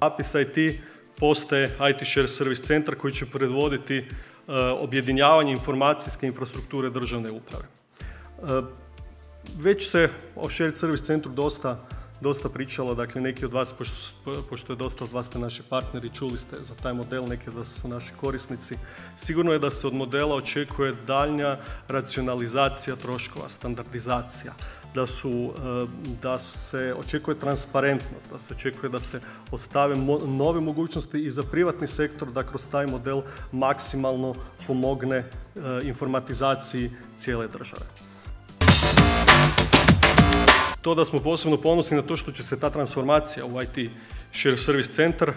APIS IT postaje IT Share Service centar koji će predvoditi e, objedinjavanje informacijske infrastrukture državne uprave. E, već se o Shared Service centru dosta dosta pričalo, dakle neki od vas, pošto, pošto je dosta od vas ste naši partneri, čuli ste za taj model, neki od vas su naši korisnici. Sigurno je da se od modela očekuje daljnja racionalizacija troškova, standardizacija, da, su, eh, da se očekuje transparentnost, da se očekuje da se ostave nove mogućnosti i za privatni sektor da kroz taj model maksimalno pomogne eh, informatizaciji cijele države. To da smo posebno ponosni na to što će se ta transformacija u IT Share Service centar e,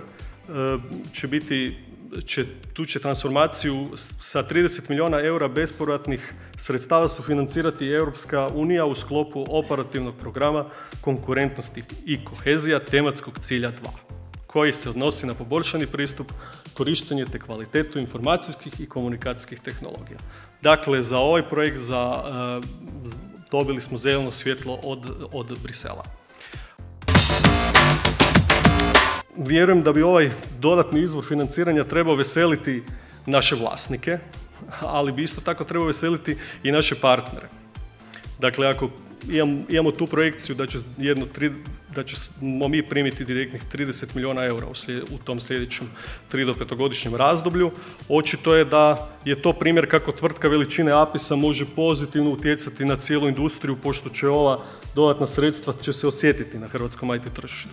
će biti će, tu će transformaciju sa 30 milijuna eura bespovratnih sredstava sufinancirati Europska unija u sklopu operativnog programa konkurentnosti i kohezija tematskog cilja 2 koji se odnosi na poboljšani pristup, korištenje te kvalitetu informacijskih i komunikacijskih tehnologija. Dakle, za ovaj projekt, za e, dobili smo zeleno svjetlo od, od Brisela. Vjerujem da bi ovaj dodatni izvor financiranja trebao veseliti naše vlasnike, ali bi isto tako trebao veseliti i naše partnere. Dakle, ako imamo tu projekciju da će jedno da ćemo mi primiti direktnih 30 milijuna eura u, tom sljedećem 3 do 5 godišnjem razdoblju. Očito je da je to primjer kako tvrtka veličine Apisa može pozitivno utjecati na cijelu industriju pošto će ova dodatna sredstva će se osjetiti na hrvatskom IT tržištu.